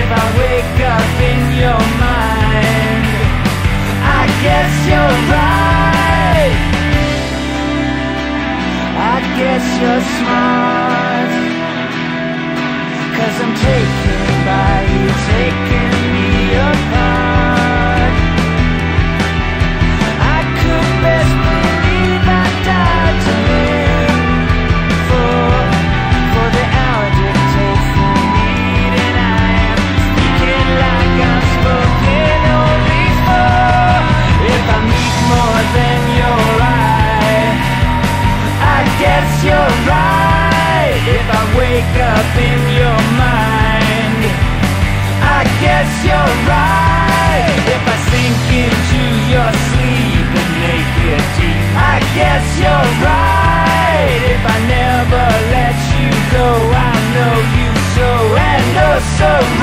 if I wake up in your mind. I guess you're right. Guess you're right. If I sink into your sleep and make it deep I guess you're right. If I never let you go I know you so and oh so right